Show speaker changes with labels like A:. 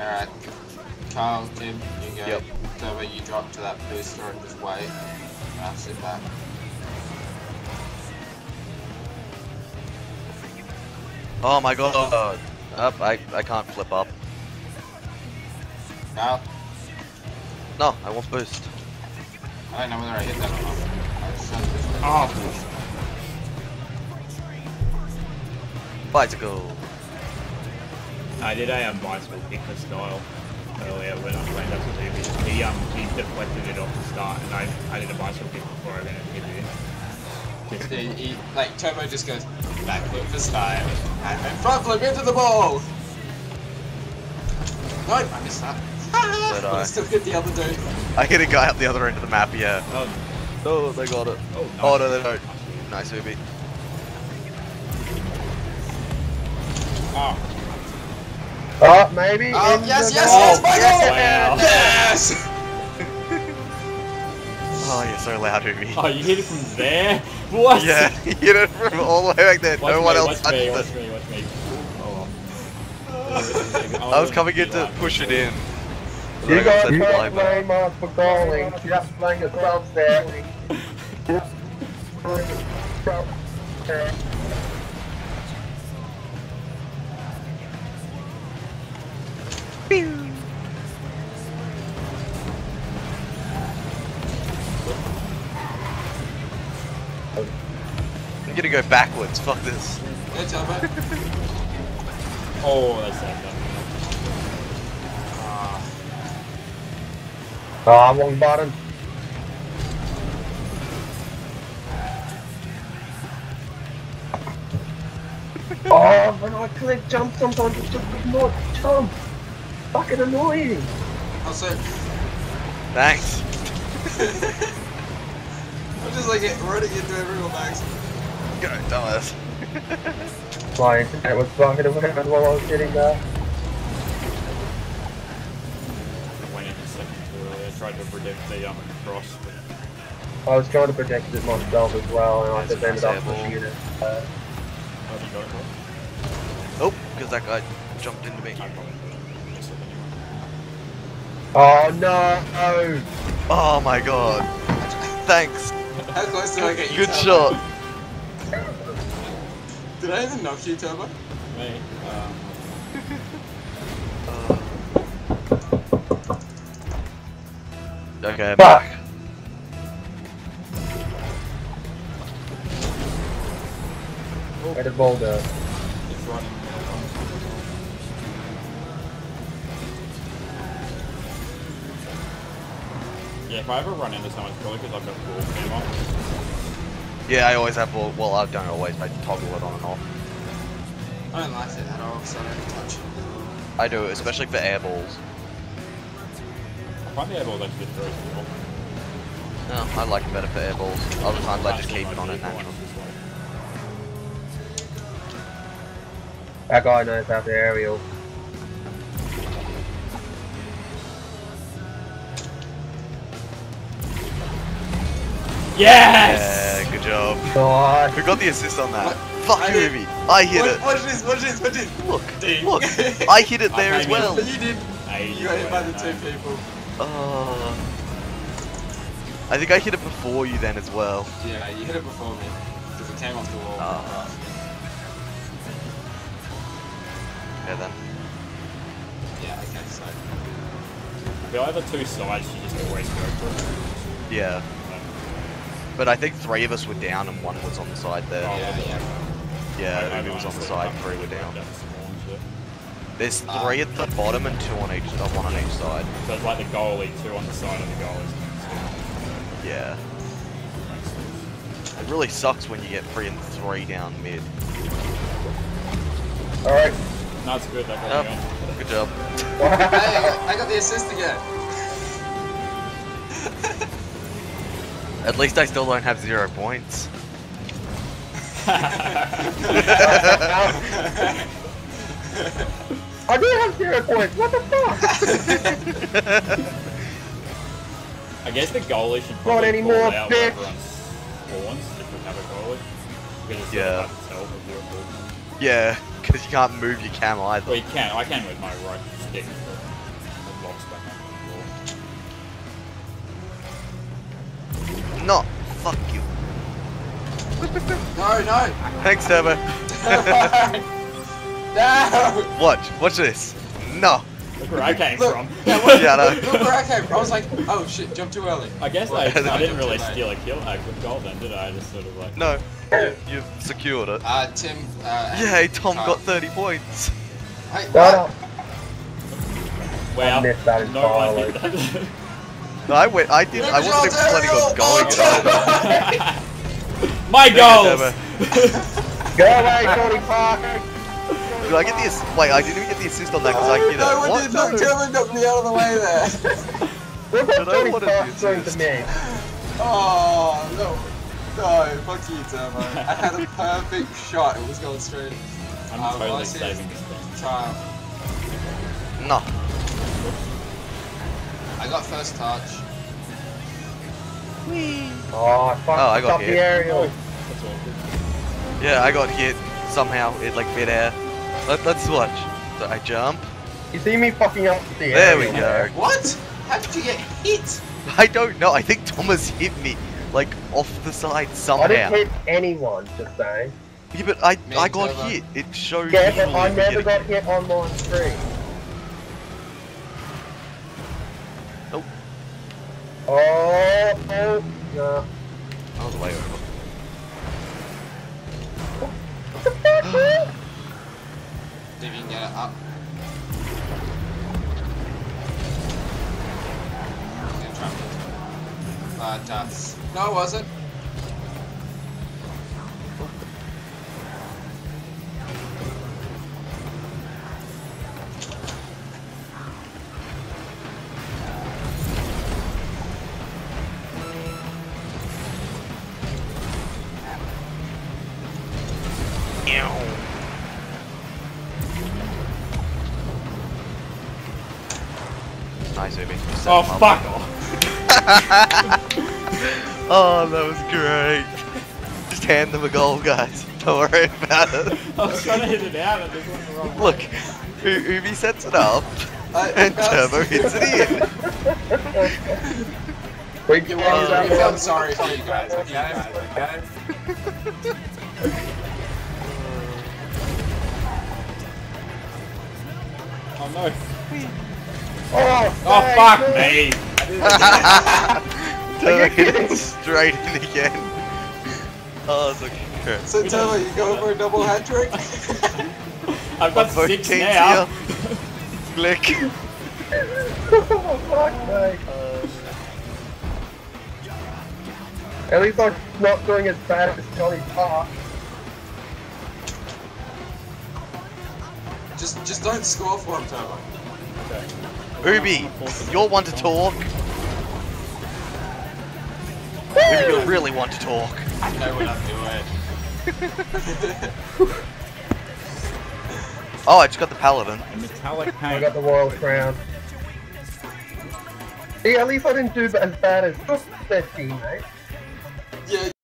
A: Alright. Carl, Tim, you go.
B: Yep.
A: Turbo, you drop to that booster and just wait. I'll sit back.
B: Oh my god. Up, I, I can't flip up.
A: Carl,
B: No, I want boost.
A: I don't know whether I hit that or not. I just had this
C: Oh,
B: Bicycle.
C: I did a um, bicycle kick for style earlier when I played up to Doobie. He um he deflected it off the start, and I, I did a bicycle kick before I went and hit it. Just-
A: He, he, like, Turbo just goes back flip for style and then front flip into the ball! Nope, I missed that. But
B: I?
A: I still hit the other dude.
B: I hit a guy up the other end of the map, yeah.
C: Oh,
B: Oh, they got it.
C: oh,
B: Oh, no, they don't. Nice, Ubi.
C: Oh,
D: Oh, oh, maybe.
A: Oh,
D: in
A: yes,
D: the
A: yes,
D: goal.
A: yes, my goal! Yes!
B: Oh, you're so loud, Ubi.
C: oh, you hit it from there? What?
B: Yeah, he hit it from all the way back there.
C: Watch
B: no
C: me,
B: one else touched
C: me,
B: it.
C: watch me, watch me. Oh,
B: I was coming in to push it in.
D: You
B: got
D: got
B: sent
D: to
B: flying
D: blame us for calling. Just playing yourself there.
B: I'm gonna go backwards. Fuck this.
C: Oh, that's that.
A: Ah,
D: Oh, wrong button. oh, when I click jump, sometimes it just does not jump. Fucking annoying.
A: also,
B: Thanks.
A: I'm just like running into everyone by accident.
B: Go, dumbass.
D: My internet was fucking around while I was getting there.
C: I went in a second too early. I tried to predict the um cross,
D: I was trying to protect it myself as well, and I
B: That's
D: just ended up
B: possible.
D: pushing it. Uh,
C: oh, you got it wrong.
B: Oh, because that guy jumped into me.
C: I probably couldn't miss it anyway.
D: oh no!
B: Oh my god. Thanks.
A: How close did I get you?
B: Good
A: Turbo?
B: shot.
A: Did I even knock you, Turbo?
C: Me, um,
B: Okay, I'm back.
D: Where did ball go?
C: Yeah, if I ever run into someone, it's probably because I've got ball cam on.
B: Yeah, I always have ball. Well, I don't always. I toggle it on and off.
A: I don't like it at all, so I don't touch it.
B: I do, especially for air balls.
C: I find the airballs actually just very cool.
B: No, oh, I like it better for air balls. Other times I just keep it on it natural.
D: That guy knows how to aerial.
C: Yes!
B: Yeah, good job.
D: God.
B: Who got the assist on that?
A: What?
B: Fuck
A: I
B: you,
A: did.
B: Ruby. I hit
A: Watch,
B: it.
A: watch this, watch this, watch this.
B: Look,
A: Ding.
B: look. I hit it there as well.
A: But you did.
C: Hey,
A: You got hit by the two people.
B: Oh. I think I hit it before you then as well.
A: Yeah, you hit it before me. Because it came off the wall.
B: Ah. Yeah then.
A: Yeah, okay, so.
C: The other two sides, you just always go for.
B: Yeah. But I think three of us were down and one was on the side there.
C: Oh.
A: Yeah, yeah.
B: Yeah,
C: I- I
B: Ubi was on the side, three were down.
C: that small and shit.
B: There's three at the bottom and two on each, uh, one on each side.
C: So it's like the goalie, two on the side of the goalies.
B: Yeah. It really sucks when you get three and three down mid.
D: Alright.
C: No, it's good. That
B: Yep.
C: got me
B: Good job.
A: hey, I got, I got the assist again.
B: At least I still don't have zero points.
D: I do have zero points. What the fuck?
C: I guess the goalie should
D: Not
C: probably
D: anymore,
C: call out
D: bitch.
C: whenever everyone's spawns if we have a goalie. Because
B: Yeah.
C: sort of hard to tell if you're a ball.
B: Yeah, because you can't move your cam either.
C: Well, you can. I can with my right stick.
B: No. Fuck you.
A: No, no.
B: Thanks, Turbo.
A: no.
B: Watch. Watch this. No.
C: Look where I came
A: Look.
C: from.
A: Yeah, what-
B: Yeah, I.
A: Look where I came from. I was like, oh shit, jump too early.
C: I guess
A: Well,
C: I, I didn't really steal a kill uh, with gold then, did I? I just sort of like.
B: No. You, you've secured it.
A: Uh, Tim. Uh,
B: Yay, Tom
A: Kyle.
B: got 30 points.
A: Hey,
D: Shut
A: what?
C: Wow.
D: I missed that entirely.
C: hit that.
B: No, I went. I did. I wasn't even planning on going. You know?
C: My
B: Thank you,
C: goals!
D: Go away, Tony Parker.
B: Did I get the ass- Wait, I didn't even get the assist on that because I hit it.
A: no
B: what?
A: did. No, Tim knocked me out of the way there.
D: Look
B: But
D: what
B: I
D: Tony Parker to me.
A: oh no. No, fuck you, Turbo. I had a perfect shot. It was going straight.
C: I'm
A: Uh,
C: totally saving this thing.
A: Trial.
B: No.
A: I got first touch.
D: Oh, I fucked
B: Oh, I got
D: up
B: hit.
D: the aerial.
B: Yeah, I got hit somehow in like midair. Let, let's watch. So I jump.
D: You see me fucking up the
B: There we go.
A: What? How did you get hit?
B: I don't know. I think Thomas hit me like off the side somehow.
D: I didn't hit anyone, just saying.
B: Yeah, but I
A: Me
B: I got
A: too,
B: hit. It showed.
D: Yeah, but I never got hit on my screen. Oh, oh, no.
B: I was way over.
A: See if you can get it up. Yeah, try it. But, uh, no, it wasn't.
B: Nice, Ubi.
C: Oh, oh fuck off.
B: oh, that was great. Just hand them a goal, guys. Don't worry about it.
C: I was trying to hit it out and it went the wrong way.
B: Look, U- Ubi sets it up,
A: I-
B: and
A: I-
B: Turbo hits it in.
D: Wait,
A: You
D: you
A: felt, you felt sorry for you guys, okay? Okay?
C: Oh no.
D: Oh,
C: Oh,
D: Oh,
C: fuck
D: you.
C: me.
B: Turbo it straight in again. Oh, it's okay.
A: So, Turbo, you go for a double hat trick?
C: I've got
B: Both
C: six now.
B: here. Flick.
D: Oh, fuck's sake. At least I'm not doing as bad as Johnny Park.
A: just, just don't score for him, Turbo.
B: Ubi, you're one to talk. Ubi, you really want to talk.
A: I know what I'm doing.
B: Oh, I just got the paladin.
C: A metallic
D: I got the Royal Crown. See, at least I didn't do as bad as their teammate.
A: Yeah,